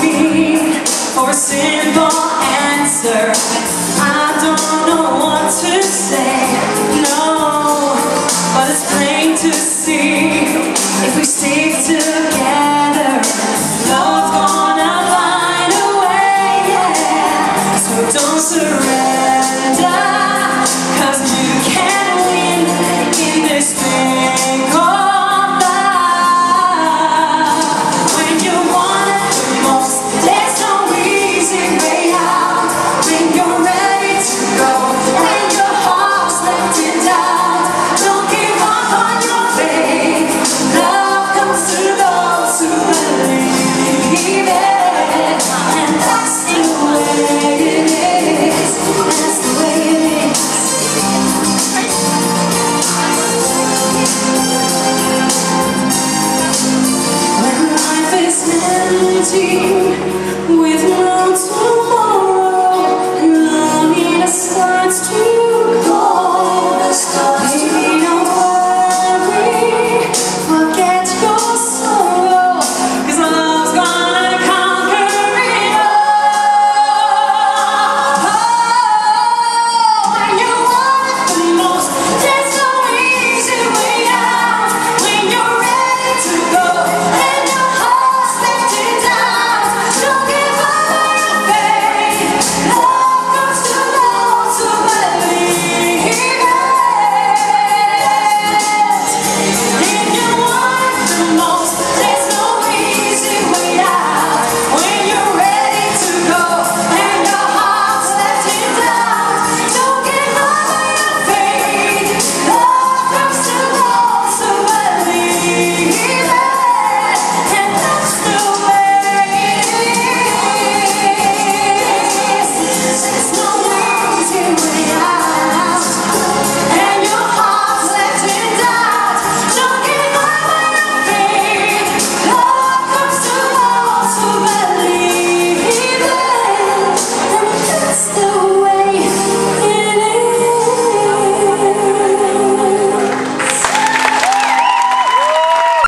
me for a simple answer. Empty